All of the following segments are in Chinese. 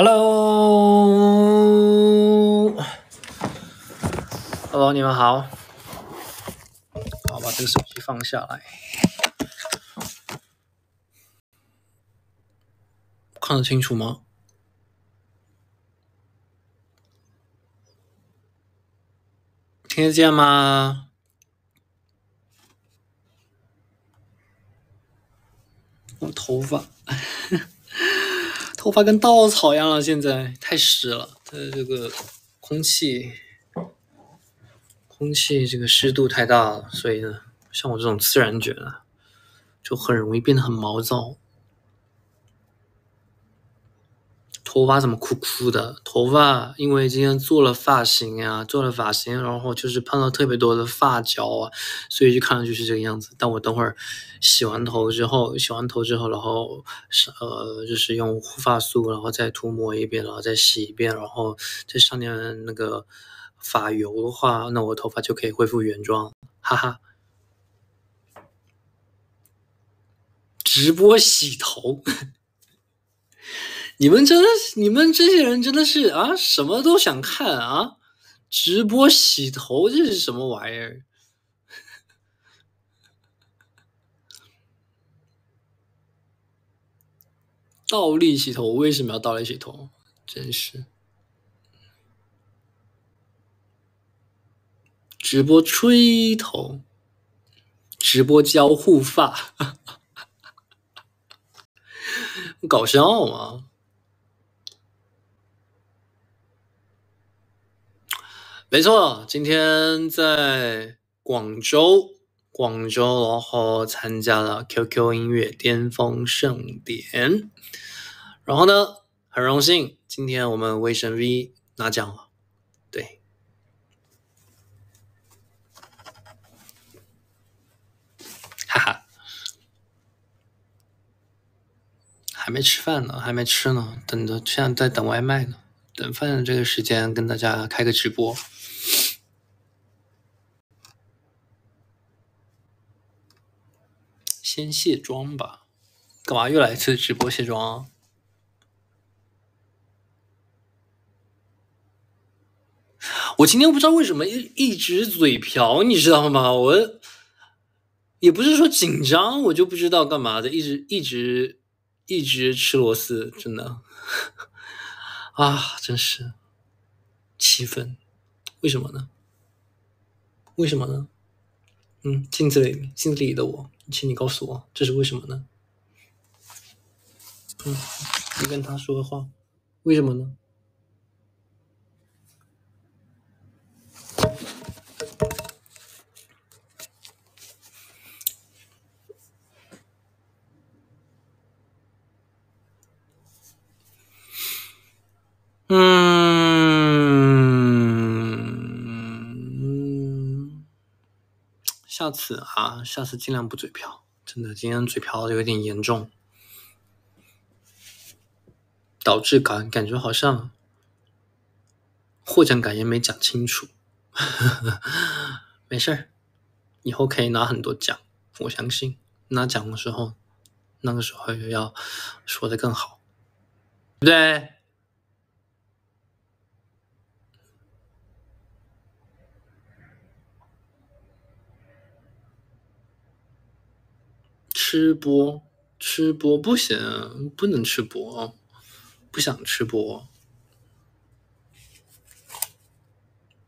Hello，Hello，你们好。好，把这个手机放下来。看得清楚吗？听得见吗？我头发。头发跟稻草一样了，现在太湿了。它的这个空气，空气这个湿度太大了，所以呢，像我这种自然卷啊，就很容易变得很毛躁。头发怎么枯枯的？头发因为今天做了发型啊，做了发型，然后就是碰到特别多的发胶啊，所以就看上去是这个样子。但我等会儿洗完头之后，洗完头之后，然后呃，就是用护发素，然后再涂抹一遍，然后再洗一遍，然后再上点那个发油的话，那我头发就可以恢复原状，哈哈。直播洗头。你们真的，你们这些人真的是啊，什么都想看啊！直播洗头，这是什么玩意儿？倒立洗头，为什么要倒立洗头？真是！直播吹头，直播教护发，搞笑吗？没错，今天在广州，广州，然后参加了 QQ 音乐巅峰盛典，然后呢，很荣幸，今天我们威神 V 拿奖了，对，哈哈，还没吃饭呢，还没吃呢，等着，现在在等外卖呢，等饭的这个时间跟大家开个直播。先卸妆吧，干嘛又来一次直播卸妆？我今天不知道为什么一一直嘴瓢，你知道吗？我也不是说紧张，我就不知道干嘛的，一直一直一直吃螺丝，真的 啊，真是气愤，为什么呢？为什么呢？嗯，镜子里镜子里的我。请你告诉我，这是为什么呢？嗯，你跟他说话，为什么呢？下次啊，下次尽量不嘴瓢，真的，今天嘴瓢有点严重，导致感感觉好像获奖感言没讲清楚。没事儿，以后可以拿很多奖，我相信拿奖的时候，那个时候要说的更好，对不对？吃播，吃播不行，不能吃播，不想吃播。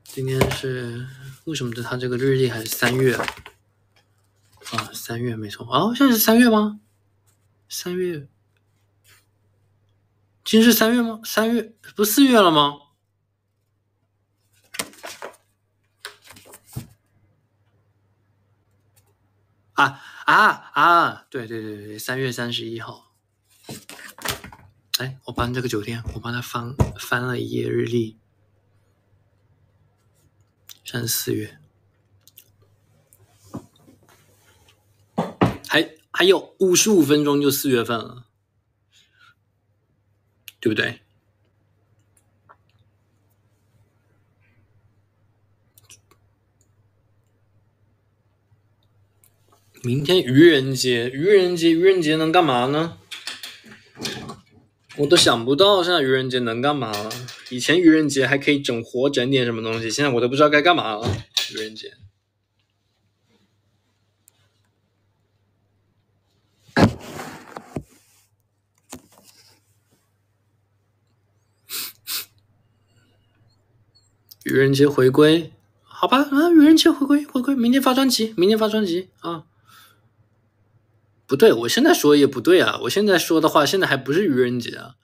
今天是为什么？的他这个日历还是三月啊？三月没错啊，现在是三月吗？三月，今天是三月吗？三月不四月了吗？啊？啊啊！对对对对，三月三十一号。哎，我帮这个酒店，我帮他翻翻了一页日历，三四月，还还有五十五分钟就四月份了，对不对？明天愚人节，愚人节，愚人节能干嘛呢？我都想不到现在愚人节能干嘛了。以前愚人节还可以整活整点什么东西，现在我都不知道该干嘛了。愚人节，愚人节回归，好吧啊，愚人节回归回归，明天发专辑，明天发专辑啊。不对，我现在说也不对啊！我现在说的话，现在还不是愚人节啊。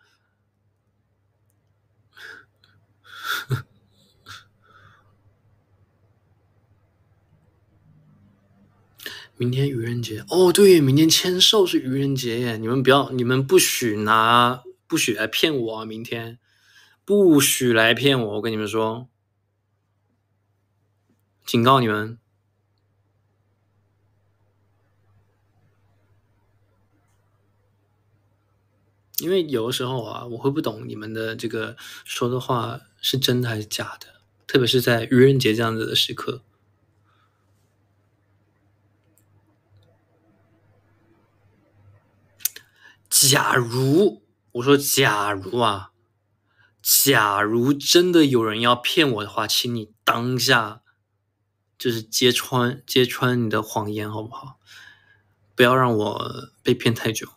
明天愚人节哦，对，明天签售是愚人节耶！你们不要，你们不许拿，不许来骗我啊！明天不许来骗我，我跟你们说，警告你们。因为有的时候啊，我会不懂你们的这个说的话是真的还是假的，特别是在愚人节这样子的时刻。假如我说假如啊，假如真的有人要骗我的话，请你当下就是揭穿揭穿你的谎言，好不好？不要让我被骗太久。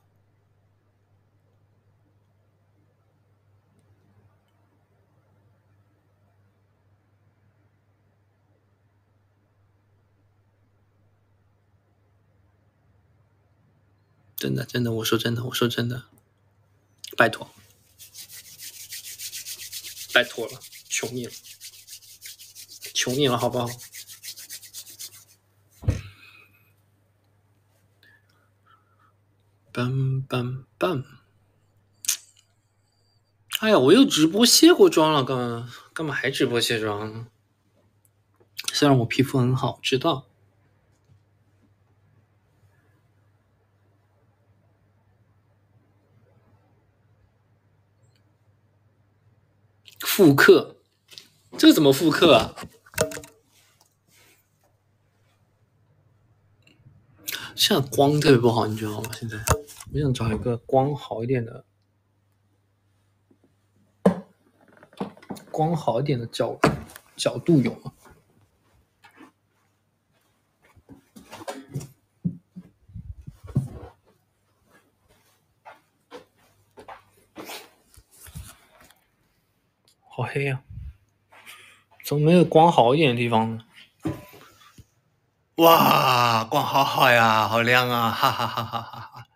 真的，真的，我说真的，我说真的，拜托，拜托了，求你了，求你了，好不好？bang bang bang！哎呀，我又直播卸过妆了，干嘛干嘛还直播卸妆呢？虽然我皮肤很好，知道。复刻，这个怎么复刻啊？现在光特别不好，你知道吗？现在我想找一个光好一点的，光好一点的角角度有吗？好黑呀！怎么没有光好一点的地方呢？哇，光好好呀，好亮啊！哈哈哈哈哈哈！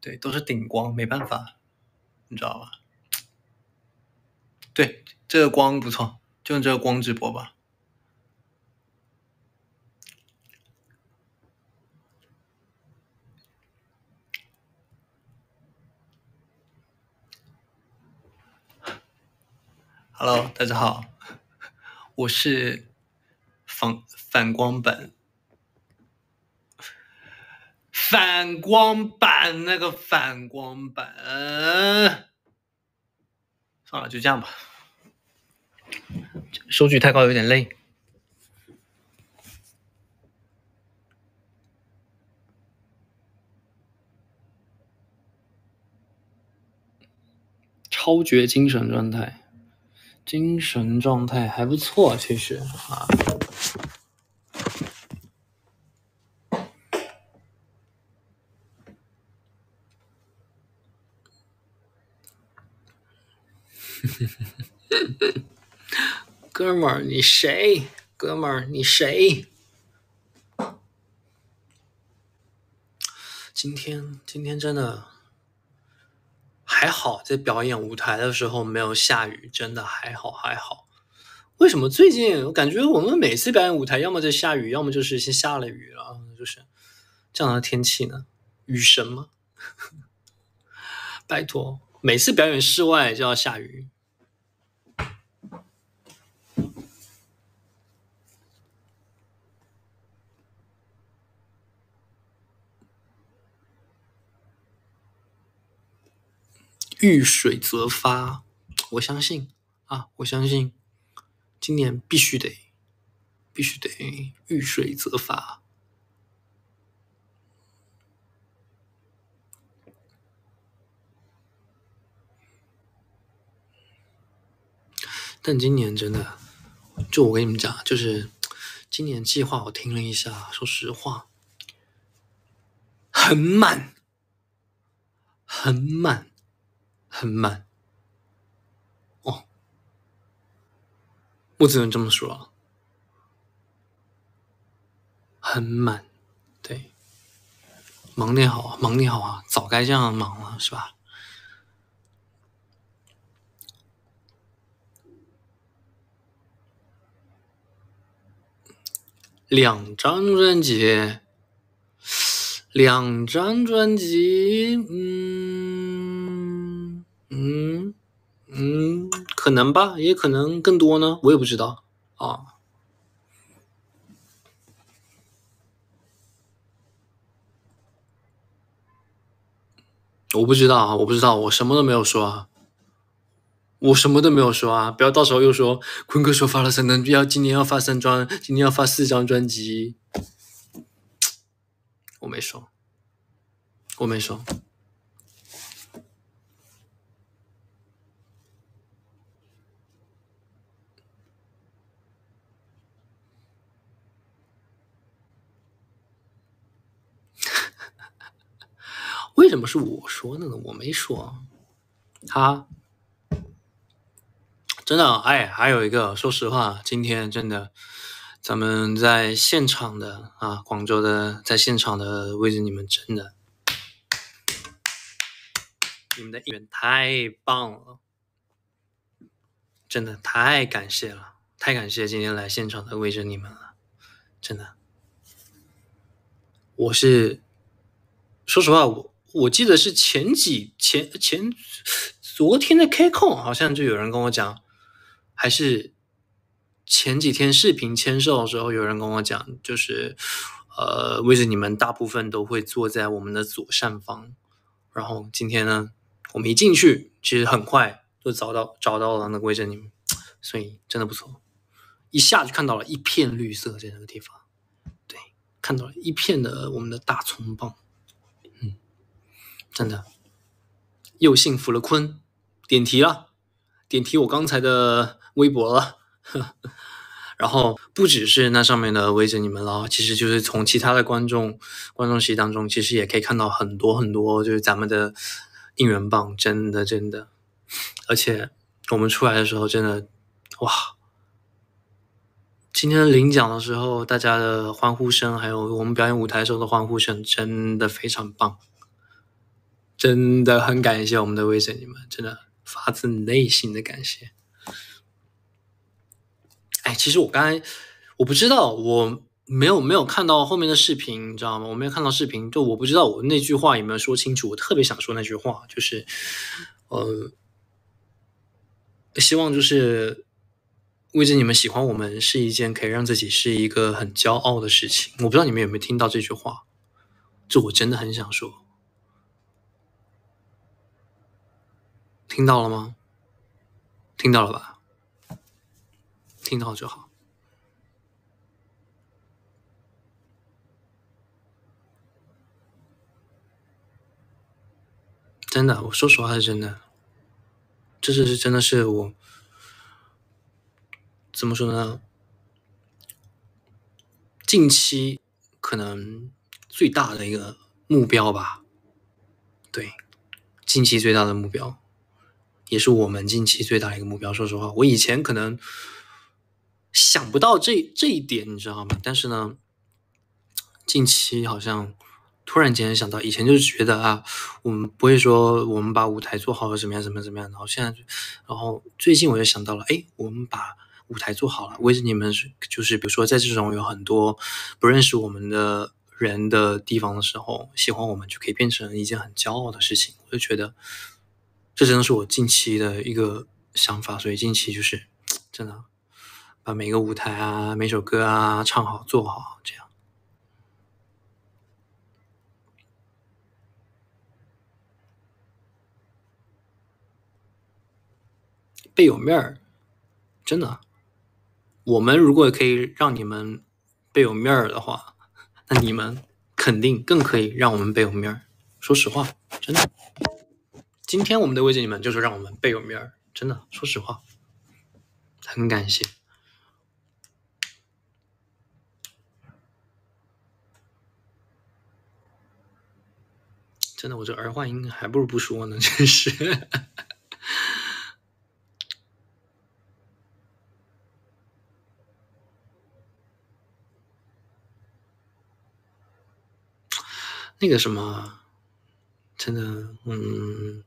对，都是顶光，没办法，你知道吧？对，这个光不错，就用这个光直播吧。Hello，大家好，我是反反光板，反光板那个反光板，算了，就这样吧，收据太高有点累，超绝精神状态。精神状态还不错，其实啊，哥们儿，你谁？哥们儿，你谁？今天，今天真的。还好，在表演舞台的时候没有下雨，真的还好还好。为什么最近我感觉我们每次表演舞台，要么在下雨，要么就是先下了雨了，就是这样的天气呢？雨神吗？拜托，每次表演室外就要下雨。遇水则发。我相信啊我相信今年必须得必须得遇水则发。但今年真的就我跟你们讲就是今年计划我听了一下说实话很满很满。很满。哦，我只能这么说了，很满。对，忙点好啊，忙点好啊，早该这样忙了，是吧？两张专辑，两张专辑，嗯嗯嗯，可能吧，也可能更多呢，我也不知道啊。我不知道啊，我不知道，我什么都没有说啊。我什么都没有说啊！不要到时候又说坤哥说发了三张，要今年要发三张，今年要发四张专辑。我没说，我没说。为什么是我说的呢？我没说，啊。真的，哎，还有一个，说实话，今天真的，咱们在现场的啊，广州的，在现场的位置，你们真的，你们的应援太棒了，真的太感谢了，太感谢今天来现场的位置你们了，真的，我是，说实话，我我记得是前几前前昨天的 K 控，好像就有人跟我讲。还是前几天视频签售的时候，有人跟我讲，就是呃，为什你们大部分都会坐在我们的左上方？然后今天呢，我们一进去，其实很快就找到找到了那个位置，你们，所以真的不错，一下就看到了一片绿色在那个地方，对，看到了一片的我们的大葱棒，真的又幸福了，坤点题了，点题我刚才的。微博了，然后不只是那上面的围着你们了，其实就是从其他的观众观众席当中，其实也可以看到很多很多，就是咱们的应援棒，真的真的，而且我们出来的时候，真的哇！今天领奖的时候，大家的欢呼声，还有我们表演舞台时候的欢呼声，真的非常棒，真的很感谢我们的围着你们，真的发自内心的感谢。哎，其实我刚才我不知道，我没有没有看到后面的视频，你知道吗？我没有看到视频，就我不知道我那句话有没有说清楚。我特别想说那句话，就是，呃，希望就是为着你们喜欢我们是一件可以让自己是一个很骄傲的事情。我不知道你们有没有听到这句话，这我真的很想说，听到了吗？听到了吧？听到就好，真的，我说实话是真的，这是真的是我怎么说呢？近期可能最大的一个目标吧，对，近期最大的目标，也是我们近期最大的一个目标。说实话，我以前可能。想不到这这一点，你知道吗？但是呢，近期好像突然间想到，以前就是觉得啊，我们不会说我们把舞台做好了怎么样怎么怎么样。然后现在，然后最近我就想到了，哎，我们把舞台做好了，为着你们就是比如说在这种有很多不认识我们的人的地方的时候，喜欢我们就可以变成一件很骄傲的事情。我就觉得这真的是我近期的一个想法，所以近期就是真的。把每个舞台啊、每首歌啊唱好、做好，这样倍有面儿。真的，我们如果可以让你们倍有面儿的话，那你们肯定更可以让我们倍有面儿。说实话，真的，今天我们的位置，你们就是让我们倍有面儿。真的，说实话。很感谢。真的，我这儿化音还不如不说呢，真是。那个什么，真的，嗯，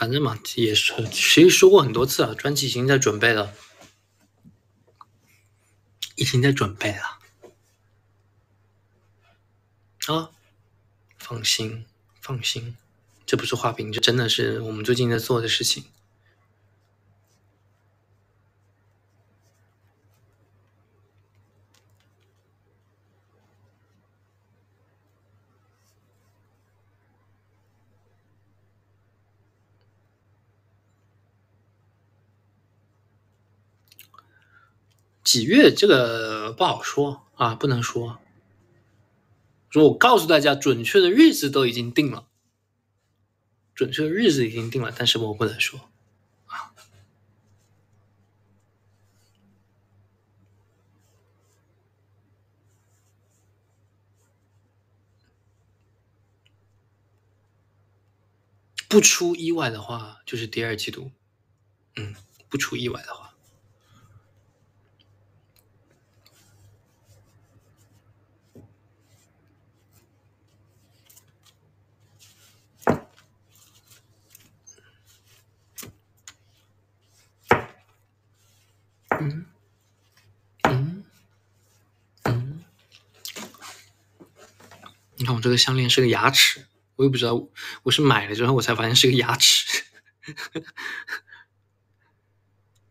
反正嘛，也是其实说过很多次了，专辑已经在准备了，已经在准备了，啊，放心，放心，这不是画饼，这真的是我们最近在做的事情。几月这个不好说啊，不能说。说我告诉大家，准确的日子都已经定了，准确的日子已经定了，但是我不能说啊。不出意外的话，就是第二季度。嗯，不出意外的话。这个项链是个牙齿，我也不知道，我是买了之后我才发现是个牙齿，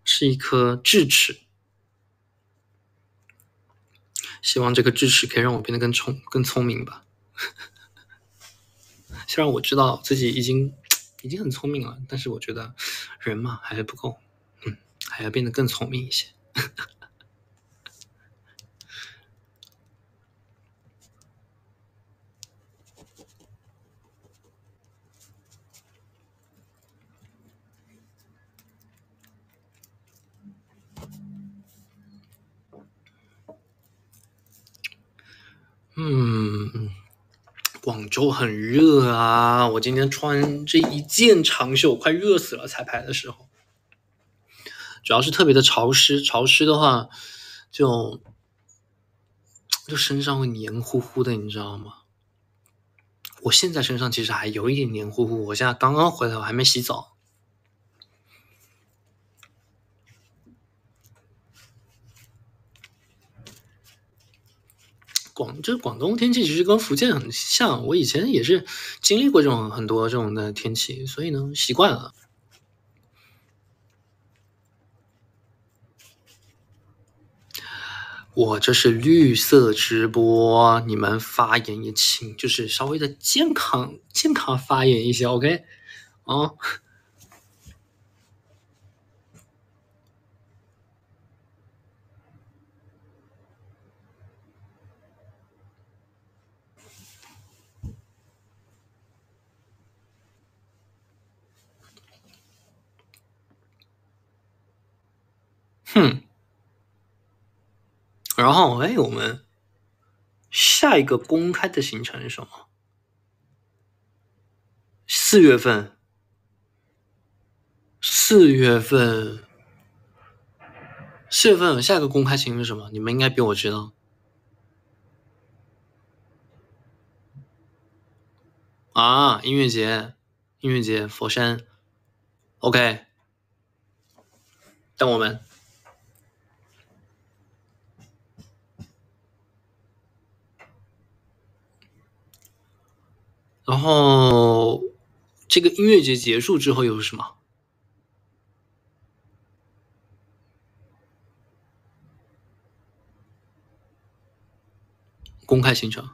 是一颗智齿，希望这个智齿可以让我变得更聪更聪明吧。虽然我知道自己已经已经很聪明了，但是我觉得人嘛还是不够。嗯还要变得更聪明一些。嗯，广州很热啊！我今天穿这一件长袖，快热死了。彩排的时候。主要是特别的潮湿，潮湿的话，就就身上会黏糊糊的，你知道吗？我现在身上其实还有一点黏糊糊，我现在刚刚回来，我还没洗澡。广就是广东天气，其实跟福建很像，我以前也是经历过这种很多这种的天气，所以呢，习惯了。我这是绿色直播，你们发言也请就是稍微的健康健康发言一些，OK？啊，哼。然后，哎，我们下一个公开的行程是什么？四月份，四月份，四月份下一个公开行程是什么？你们应该比我知道。啊，音乐节，音乐节，佛山，OK，等我们。然后，这个音乐节结束之后又是什么？公开行程？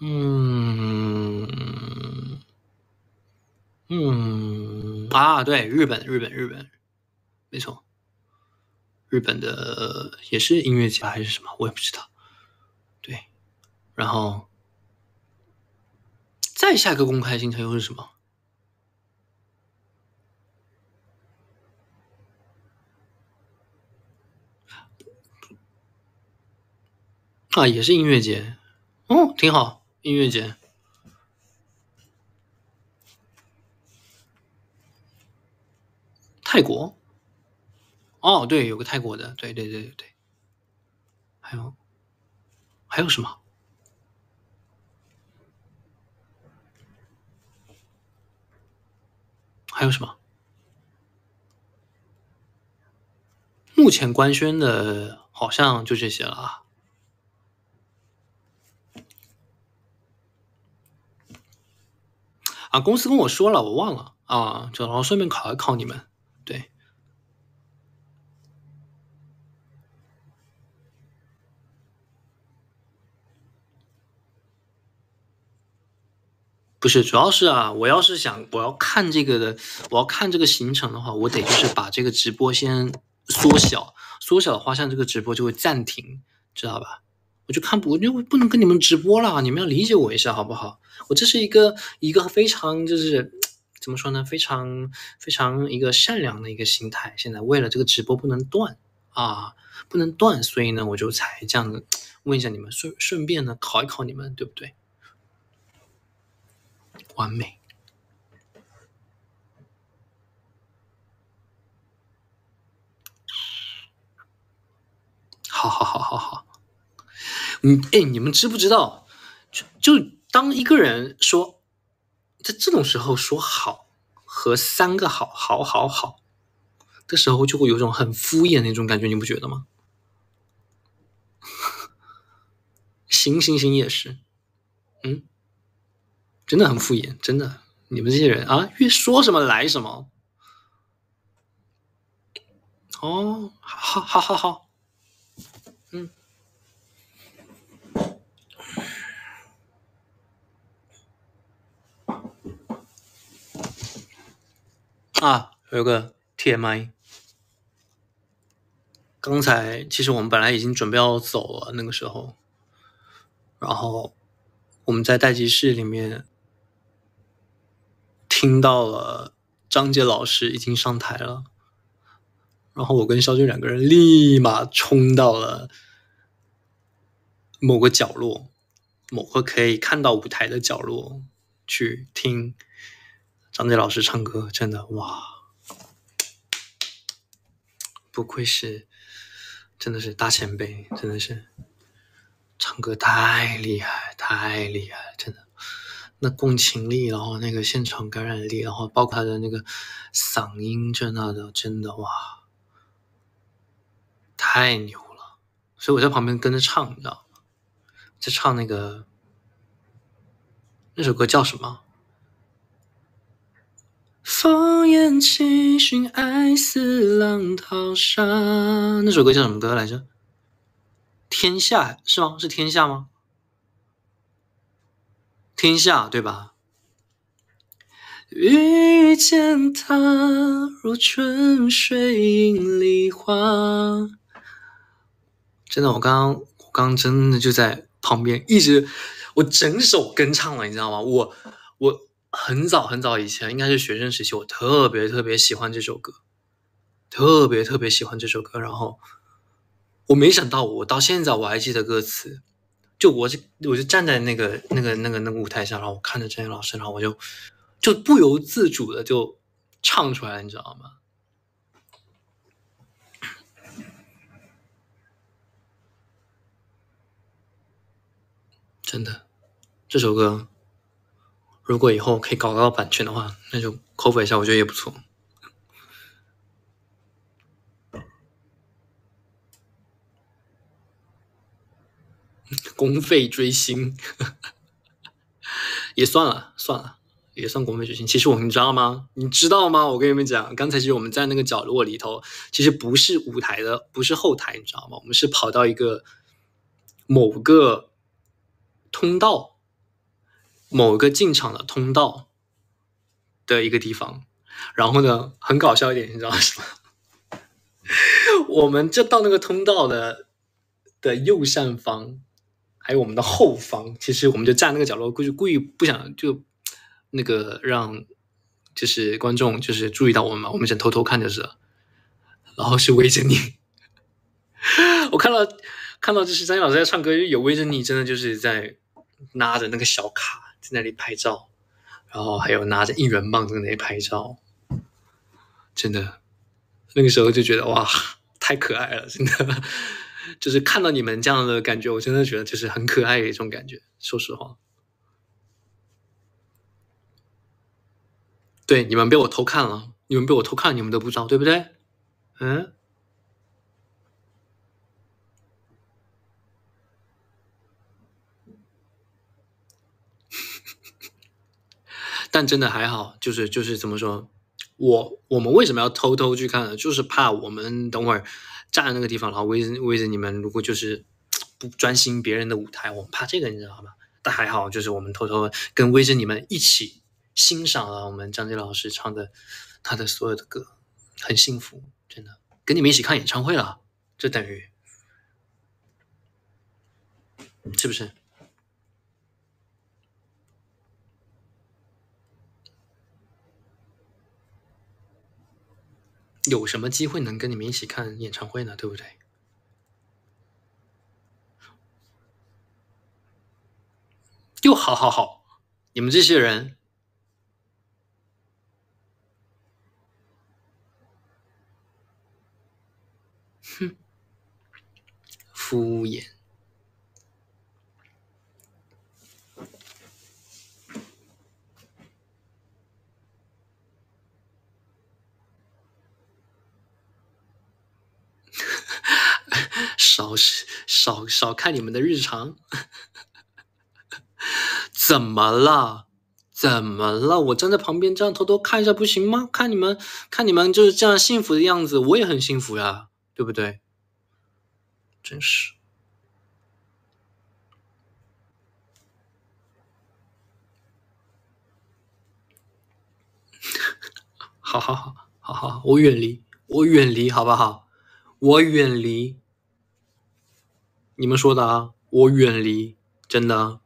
嗯嗯啊，对，日本，日本，日本，没错，日本的也是音乐节还是什么？我也不知道。然后再下一个公开行程又是什么？啊也是音乐节。哦挺好音乐节。泰国。哦对有个泰国的对对对对对。还有还有什么？还有什么？目前官宣的好像就这些了啊。啊，公司跟我说了，我忘了啊，就然后顺便考一考你们。对，不是，主要是啊，我要是想我要看这个的，我要看这个行程的话，我得就是把这个直播先缩小，缩小的话，像这个直播就会暂停，知道吧？我就看不，我就不能跟你们直播了，你们要理解我一下好不好？我这是一个一个非常就是。怎么说呢？非常非常一个善良的一个心态。现在为了这个直播不能断啊，不能断，所以呢，我就才这样子问一下你们，顺顺便呢考一考你们，对不对？完美。好好好好好。嗯，哎，你们知不知道？就就当一个人说。在这种时候说好和三个好好好好的时候，就会有种很敷衍那种感觉，你不觉得吗？行行行也是，嗯，真的很敷衍，真的，你们这些人啊，越说什么来什么。哦，好好好好，嗯。啊，有个 TMI。刚才其实我们本来已经准备要走了，那个时候，然后我们在待机室里面听到了张杰老师已经上台了，然后我跟肖军两个人立马冲到了某个角落，某个可以看到舞台的角落去听。张杰老师唱歌真的哇，不愧是，真的是大前辈，真的是唱歌太厉害，太厉害了，真的，那共情力，然后那个现场感染力，然后包括他的那个嗓音，这那的，真的哇，太牛了，所以我在旁边跟着唱，你知道吗？在唱那个那首歌叫什么？烽烟起，寻爱似浪淘沙。那首歌叫什么歌来着？天下是吗？是天下吗？天下对吧？遇见他，如春水映梨花。真的，我刚刚，我刚刚真的就在旁边，一直，我整首跟唱了，你知道吗？我，我。很早很早以前，应该是学生时期，我特别特别喜欢这首歌，特别特别喜欢这首歌。然后我没想到，我到现在我还记得歌词。就我就我就站在那个那个那个那个舞台上，然后我看着张杰老师，然后我就就不由自主的就唱出来，你知道吗？真的，这首歌。如果以后可以搞到版权的话，那就 cover 一下，我觉得也不错。公费追星 也算了，算了，也算公费追星。其实我你知道吗？你知道吗？我跟你们讲，刚才其实我们在那个角落里头，其实不是舞台的，不是后台，你知道吗？我们是跑到一个某个通道。某个进场的通道的一个地方，然后呢，很搞笑一点，你知道什么？我们就到那个通道的的右上方，还有我们的后方，其实我们就站那个角落，故意故意不想就那个让就是观众就是注意到我们嘛，我们想偷偷看就是，然后是围着你，我看到看到就是张毅老师在唱歌，有威珍妮真的就是在拿着那个小卡在那里拍照，然后还有拿着应援棒在那里拍照，真的，那个时候就觉得哇，太可爱了，真的，就是看到你们这样的感觉，我真的觉得就是很可爱的一种感觉，说实话。对，你们被我偷看了，你们被我偷看，你们都不知道，对不对？嗯。但真的还好，就是就是怎么说，我我们为什么要偷偷去看呢？就是怕我们等会儿站在那个地方，然后围着围着你们，如果就是不专心别人的舞台，我们怕这个，你知道吗？但还好，就是我们偷偷跟围着你们一起欣赏了我们张杰老师唱的他的所有的歌，很幸福，真的跟你们一起看演唱会了，就等于是不是？有什么机会能跟你们一起看演唱会呢？对不对？又好好好，你们这些人，哼，敷衍。少少少看你们的日常，怎么了？怎么了？我站在旁边这样偷偷看一下不行吗？看你们，看你们就是这样幸福的样子，我也很幸福呀，对不对？真是，好好好好好，我远离，我远离，好不好？我远离。你们说的啊，我远离，真的。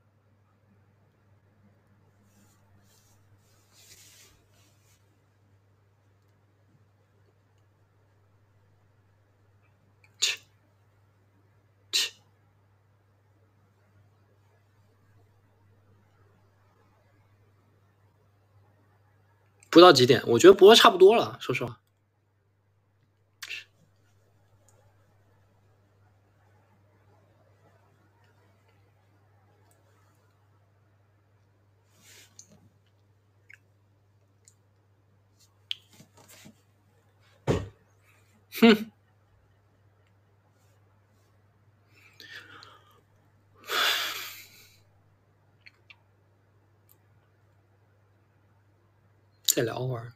切切，不到几点？我觉得播差不多了，说实话。哼，再聊会儿。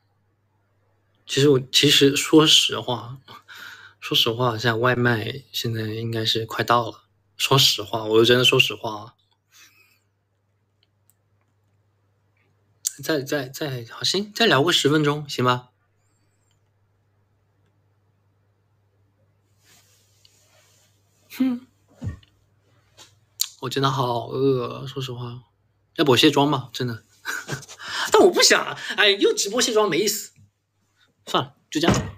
其实我其实说实话，说实话，现在外卖现在应该是快到了。说实话，我就真的说实话。再再再好行，再聊个十分钟，行吧？哼，我真的好饿，说实话，要不我卸妆吧，真的。但我不想，哎，又直播卸妆没意思，算了，就这样。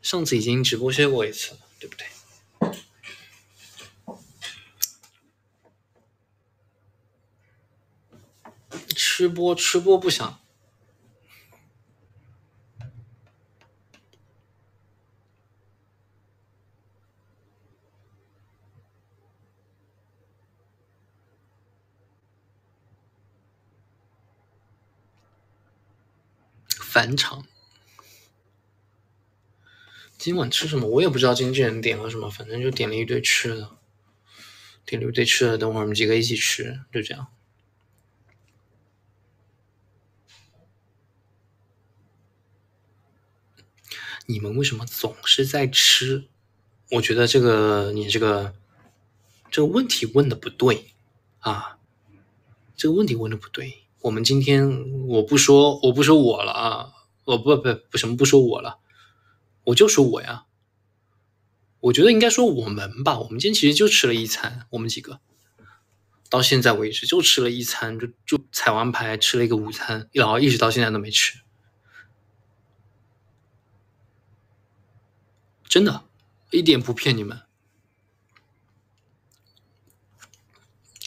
上次已经直播卸过一次了，对不对？吃播吃播不想。返场，今晚吃什么？我也不知道经纪人点了什么，反正就点了一堆吃的，点了一堆吃的。等会儿我们几个一起吃，就这样。你们为什么总是在吃？我觉得这个你这个这个问题问的不对啊，这个问题问的不对。我们今天我不说我不说我了啊，我不不不什么不说我了，我就说我呀。我觉得应该说我们吧，我们今天其实就吃了一餐，我们几个到现在为止就吃了一餐，就就踩完牌吃了一个午餐，然后一直到现在都没吃。真的，一点不骗你们。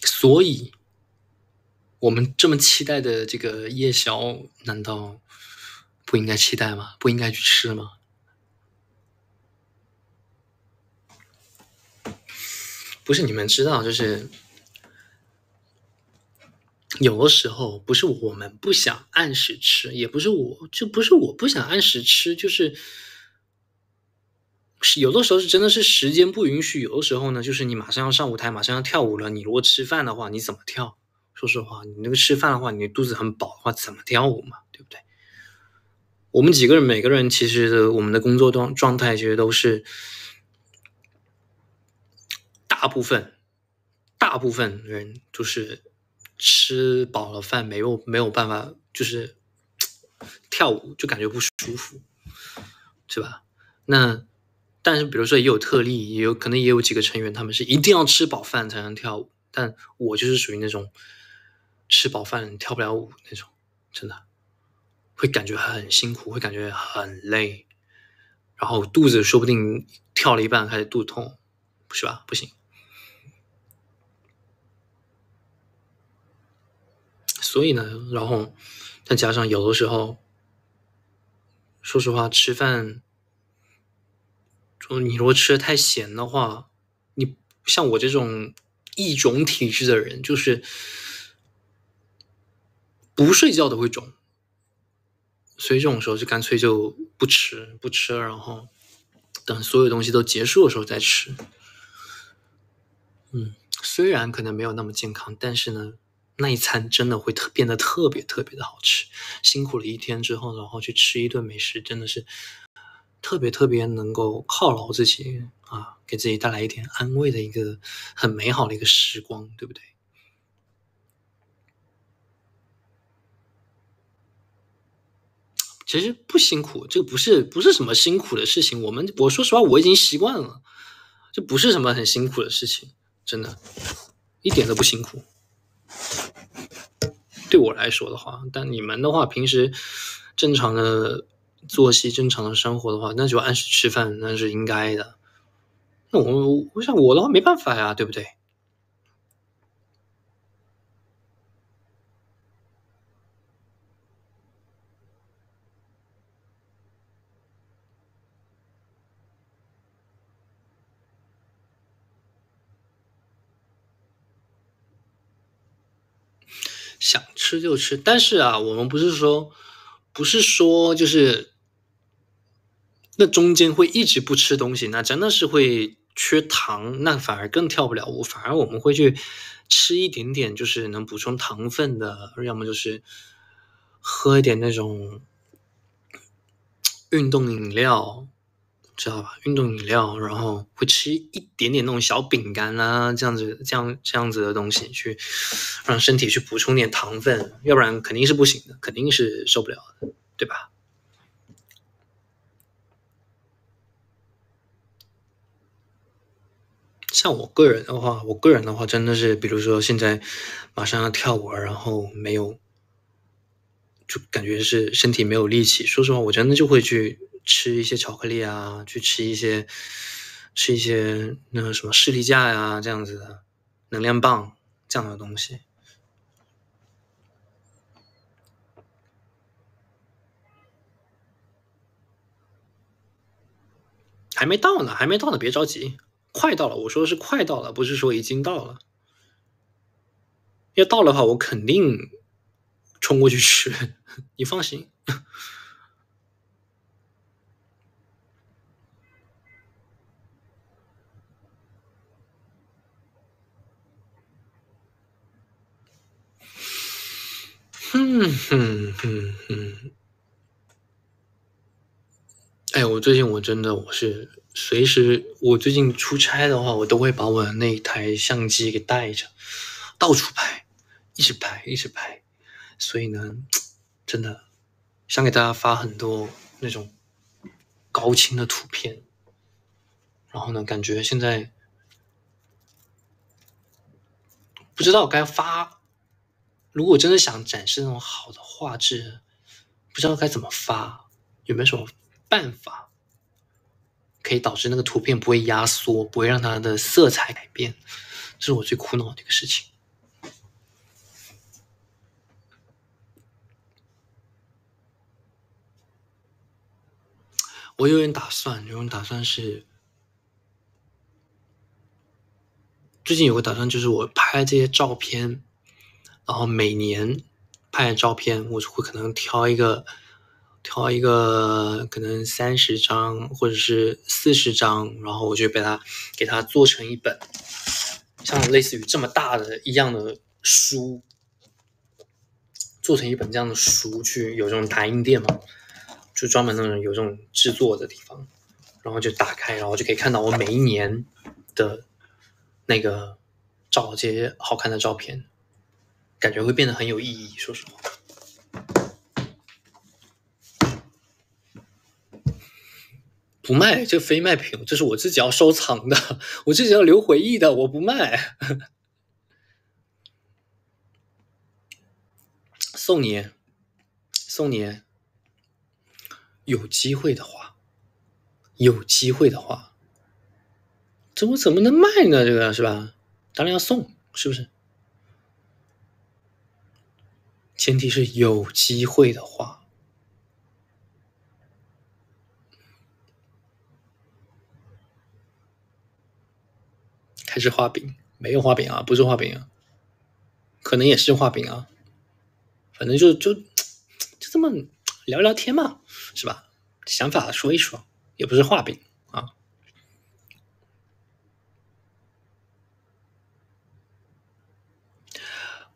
所以，我们这么期待的这个夜宵，难道不应该期待吗？不应该去吃吗？不是你们知道，就是有的时候不是我们不想按时吃，也不是我就不是我不想按时吃，就是有的时候是真的是时间不允许。有的时候呢，就是你马上要上舞台，马上要跳舞了，你如果吃饭的话，你怎么跳？说实话，你那个吃饭的话，你肚子很饱的话，怎么跳舞嘛？对不对？我们几个人，每个人其实我们的工作状状态其实都是。大部分，大部分人就是吃饱了饭没有没有办法，就是 跳舞就感觉不舒服，是吧？那但是比如说也有特例，也有可能也有几个成员他们是一定要吃饱饭才能跳舞，但我就是属于那种吃饱饭跳不了舞那种，真的会感觉很辛苦，会感觉很累，然后肚子说不定跳了一半开始肚痛，是吧？不行。所以呢，然后再加上有的时候，说实话，吃饭，就你如果吃的太咸的话，你像我这种易肿体质的人，就是不睡觉都会肿，所以这种时候就干脆就不吃，不吃了，然后等所有东西都结束的时候再吃。嗯，虽然可能没有那么健康，但是呢。那一餐真的会特变得特别特别的好吃，辛苦了一天之后，然后去吃一顿美食，真的是特别特别能够犒劳自己啊，给自己带来一点安慰的一个很美好的一个时光，对不对？其实不辛苦，这个不是不是什么辛苦的事情。我们我说实话，我已经习惯了，这不是什么很辛苦的事情，真的，一点都不辛苦。对我来说的话，但你们的话，平时正常的作息、正常的生活的话，那就按时吃饭，那是应该的。那我，我想我的话没办法呀，对不对？想吃就吃，但是啊，我们不是说，不是说就是那中间会一直不吃东西，那真的是会缺糖，那反而更跳不了舞。反而我们会去吃一点点，就是能补充糖分的，要么就是喝一点那种运动饮料。知道吧？运动饮料，然后会吃一点点那种小饼干啊，这样子、这样、这样子的东西，去让身体去补充点糖分，要不然肯定是不行的，肯定是受不了的，对吧？像我个人的话，我个人的话，真的是，比如说现在马上要跳舞了，然后没有，就感觉是身体没有力气。说实话，我真的就会去。吃一些巧克力啊，去吃一些吃一些那个什么士力架呀，这样子的能量棒这样的东西，还没到呢，还没到呢，别着急，快到了。我说的是快到了，不是说已经到了。要到的话，我肯定冲过去吃，你放心。嗯哼哼哼，哎，我最近我真的我是随时，我最近出差的话，我都会把我的那一台相机给带着，到处拍，一直拍，一直拍。所以呢，真的想给大家发很多那种高清的图片。然后呢，感觉现在不知道该发。如果真的想展示那种好的画质，不知道该怎么发，有没有什么办法可以导致那个图片不会压缩，不会让它的色彩改变，这是我最苦恼的一个事情。我有点打算，有点打算是最近有个打算，就是我拍这些照片。然后每年拍的照片，我会可能挑一个。挑一个可能三十张或者是四十张，然后我就把它给它做成一本，像类似于这么大的一样的书，做成一本这样的书去有这种打印店嘛，就专门那种有这种制作的地方，然后就打开，然后就可以看到我每一年的那个照这些好看的照片，感觉会变得很有意义。说实话。不卖，这非卖品，这是我自己要收藏的，我自己要留回忆的，我不卖。送你，送你，有机会的话，有机会的话，这我怎么能卖呢？这个是吧？当然要送，是不是？前提是有机会的话。还是画饼？没有画饼啊，不是画饼啊，可能也是画饼啊。反正就就就这么聊聊天嘛，是吧？想法说一说，也不是画饼啊。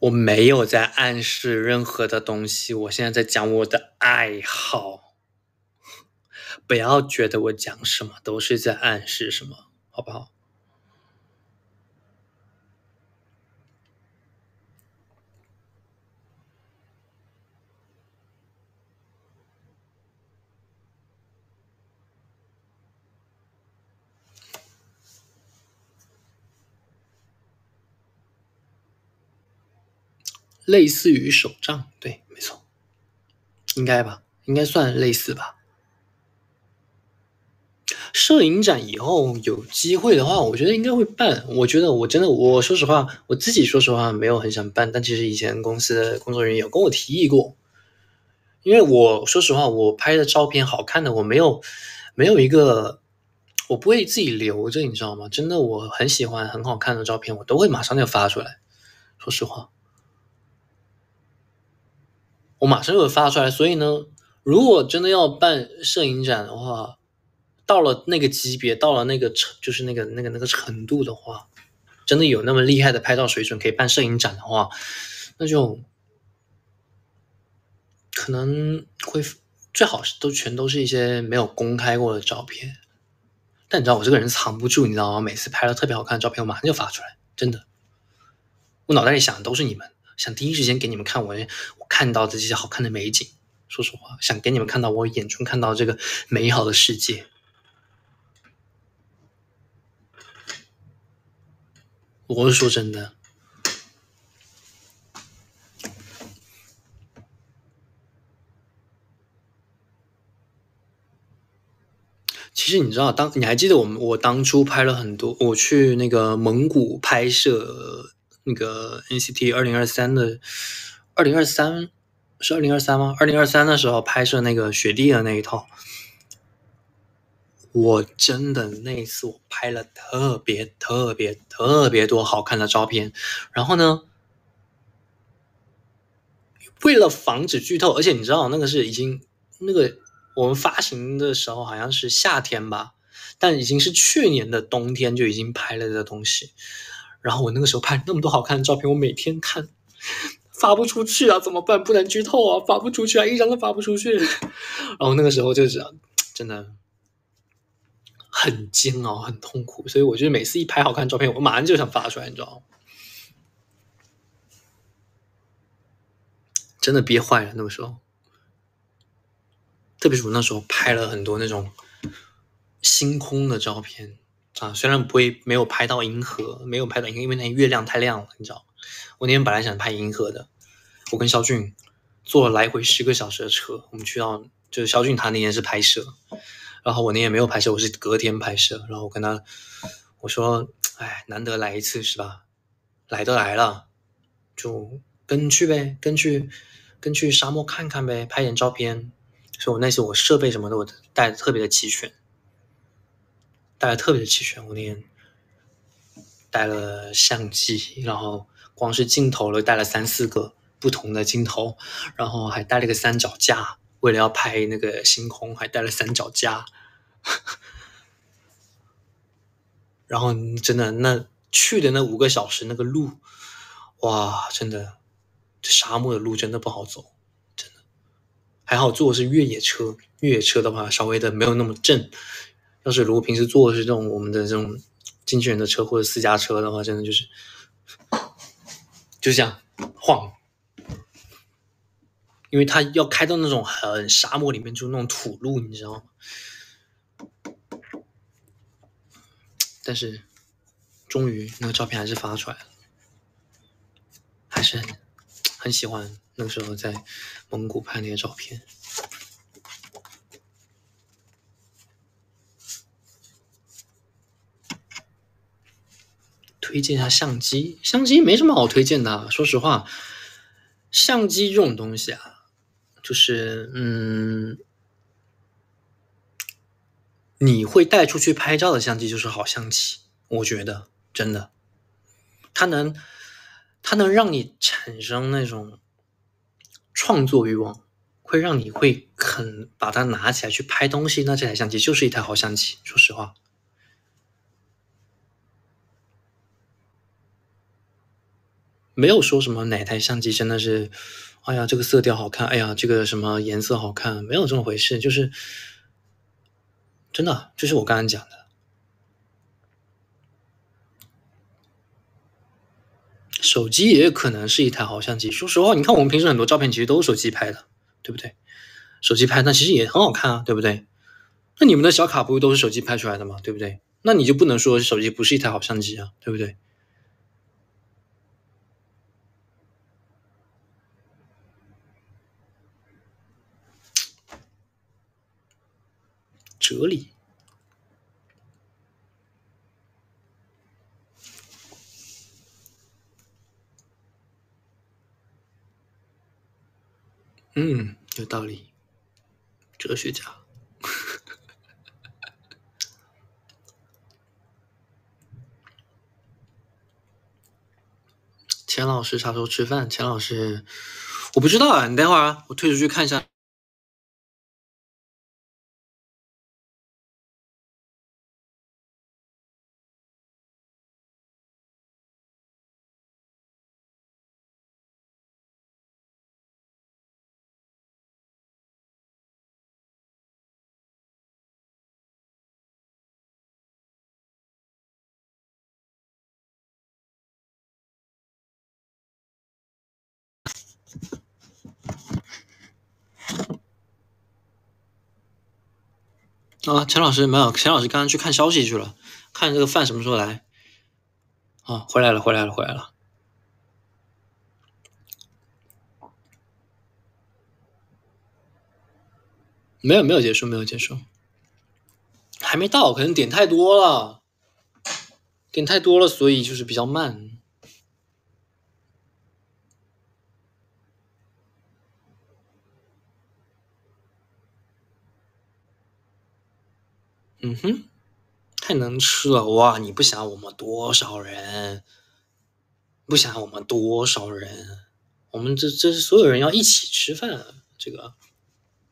我没有在暗示任何的东西，我现在在讲我的爱好。不要觉得我讲什么都是在暗示什么，好不好？类似于手账，对，没错，应该吧，应该算类似吧。摄影展以后有机会的话，我觉得应该会办。我觉得我真的，我说实话，我自己说实话没有很想办，但其实以前公司的工作人员有跟我提议过。因为我说实话，我拍的照片好看的，我没有没有一个，我不会自己留着，你知道吗？真的，我很喜欢很好看的照片，我都会马上就发出来。说实话。我马上就会发出来，所以呢，如果真的要办摄影展的话，到了那个级别，到了那个程，就是那个那个那个程度的话，真的有那么厉害的拍照水准可以办摄影展的话，那就可能会最好是都全都是一些没有公开过的照片。但你知道我这个人藏不住，你知道吗？每次拍了特别好看的照片，我马上就发出来，真的，我脑袋里想的都是你们。想第一时间给你们看我我看到的这些好看的美景，说实话，想给你们看到我眼中看到这个美好的世界。我是说真的。其实你知道，当你还记得我们我当初拍了很多，我去那个蒙古拍摄。那个 NCT 二零二三的二零二三是二零二三吗？二零二三的时候拍摄那个雪地的那一套，我真的那一次我拍了特别特别特别多好看的照片。然后呢，为了防止剧透，而且你知道那个是已经那个我们发行的时候好像是夏天吧，但已经是去年的冬天就已经拍了的东西。然后我那个时候拍那么多好看的照片，我每天看，发不出去啊，怎么办？不能剧透啊，发不出去啊，一张都发不出去。然后那个时候就是真的很煎熬，很痛苦。所以我觉得每次一拍好看的照片，我马上就想发出来，你知道吗？真的憋坏了那个时候，特别是我那时候拍了很多那种星空的照片。啊，虽然不会没有拍到银河，没有拍到银河，因为那月亮太亮了，你知道。我那天本来想拍银河的，我跟肖俊坐了来回十个小时的车，我们去到就是肖俊他那天是拍摄，然后我那天没有拍摄，我是隔天拍摄，然后我跟他我说，哎，难得来一次是吧？来都来了，就跟去呗，跟去跟去沙漠看看呗，拍点照片。所以我那些我设备什么的我带的特别的齐全，带的特别齐全。我那天带了相机，然后光是镜头了带了三四个不同的镜头，然后还带了个三脚架，为了要拍那个星空，还带了三脚架。然后真的那去的那五个小时那个路，哇，真的，这沙漠的路真的不好走，真的。还好坐的是越野车，越野车的话稍微的没有那么正。要是如果平时坐的是这种我们的这种经纪人的车或者私家车的话，真的就是就这样晃，因为他要开到那种很沙漠里面，就那种土路，你知道吗？但是，终于那个照片还是发出来了，还是很很喜欢那个时候在蒙古拍那些照片。推荐一下相机，相机没什么好推荐的，说实话，相机这种东西啊，就是嗯。你会带出去拍照的相机就是好相机，我觉得真的，它能，它能让你产生那种创作欲望，会让你会肯把它拿起来去拍东西。那这台相机就是一台好相机，说实话，没有说什么哪台相机真的是，哎呀这个色调好看，哎呀这个什么颜色好看，没有这么回事，就是。真的，就是我刚刚讲的，手机也有可能是一台好相机。说实话，你看我们平时很多照片其实都是手机拍的，对不对？手机拍那其实也很好看啊，对不对？那你们的小卡不都是手机拍出来的吗？对不对？那你就不能说手机不是一台好相机啊，对不对？哲理，嗯，有道理。哲学家，钱老师啥时候吃饭？钱老师，我不知道啊，你待会儿啊，我退出去看一下。啊，钱老师没有，钱老师刚刚去看消息去了，看这个饭什么时候来。啊，回来了，回来了，回来了。没有，没有结束，没有结束，还没到，可能点太多了，点太多了，所以就是比较慢。嗯哼，太能吃了哇！你不想我们多少人？不想我们多少人？我们这这是所有人要一起吃饭。这个，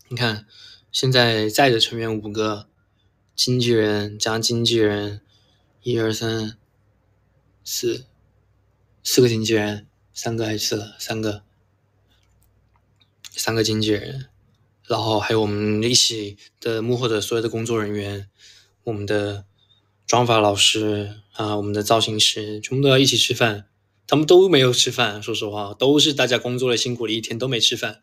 你看，现在在的成员五个，经纪人加经纪人，一二三四，四个经纪人，三个还是四个？三个，三个经纪人。然后还有我们一起的幕后的所有的工作人员，我们的妆发老师啊，我们的造型师，全部都要一起吃饭。他们都没有吃饭，说实话，都是大家工作了辛苦了一天都没吃饭，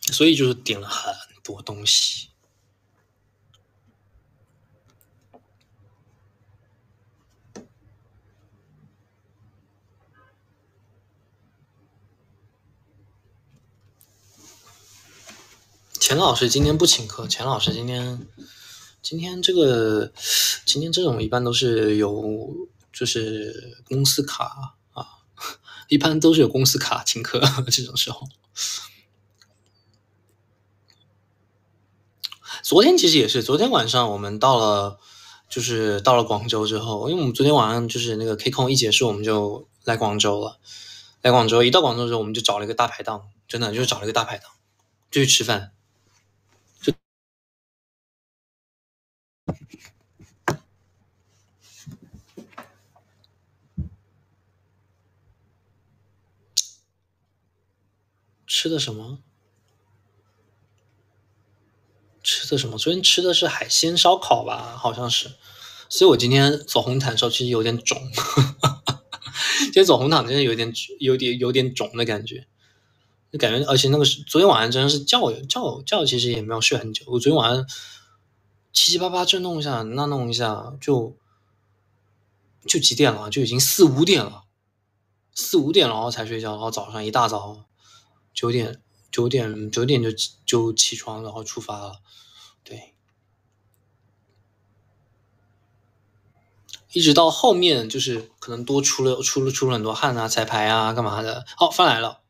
所以就是点了很多东西。钱老师今天不请客。钱老师今天，今天这个，今天这种一般都是有，就是公司卡啊，一般都是有公司卡请客这种时候。昨天其实也是，昨天晚上我们到了，就是到了广州之后，因为我们昨天晚上就是那个 K 空一结束，我们就来广州了。来广州，一到广州之后，我们就找了一个大排档，真的就是找了一个大排档，就去吃饭。吃的什么？吃的什么？昨天吃的是海鲜烧烤吧，好像是。所以我今天走红毯的时候其实有点肿，今天走红毯真的有点有点有点肿的感觉，就感觉而且那个是昨天晚上真的是觉觉觉其实也没有睡很久，我昨天晚上七七八八这弄一下那弄一下就就几点了，就已经四五点了，四五点然后才睡觉，然后早上一大早九点。九点九点就就起床，然后出发了，对，一直到后面就是可能多出了出了出了很多汗啊，彩排啊，干嘛的。好，饭来了，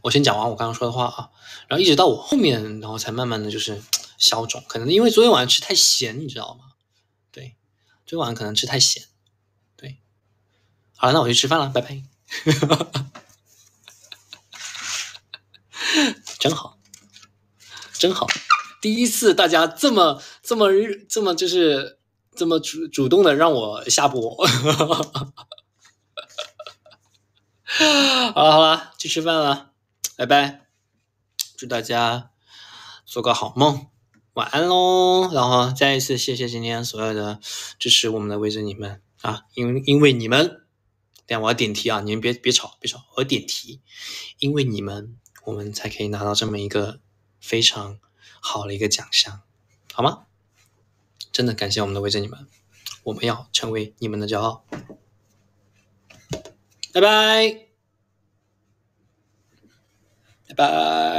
我先讲完我刚刚说的话啊，然后一直到我后面，然后才慢慢的就是消肿，可能因为昨天晚上吃太咸，你知道吗？对，昨天晚上可能吃太咸，好了，那我去吃饭了，拜拜。真好，真好！第一次大家这么这么这么就是这么主主动的让我下播。好了好了，去吃饭了，拜拜！祝大家做个好梦，晚安喽！然后再一次谢谢今天所有的支持我们的位置你们啊，因为因为你们。等下我要点题啊！你们别别吵，别吵，我要点题，因为你们，我们才可以拿到这么一个非常好的一个奖项，好吗？真的感谢我们的围着你们，我们要成为你们的骄傲。拜拜，拜拜。